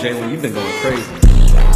Jalen, you've been going crazy.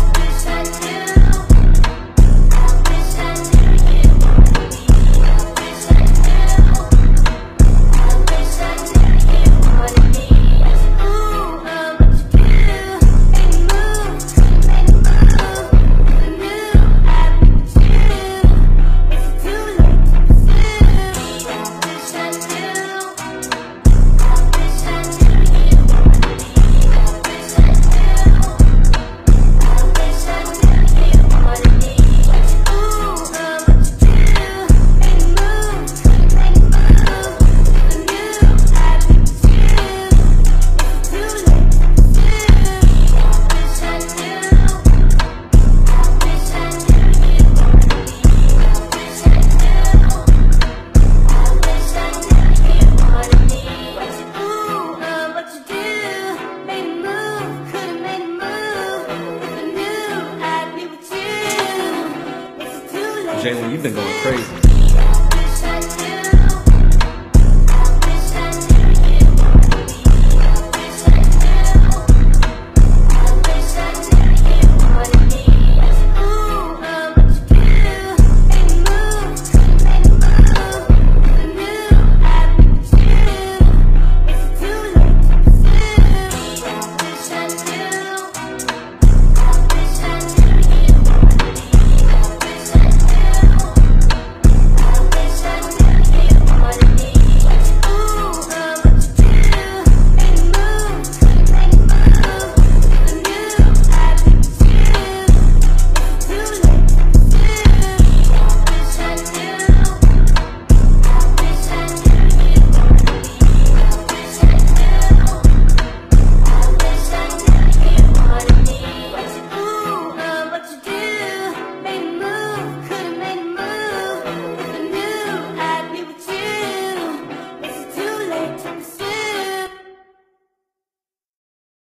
Jalen, you've been going crazy.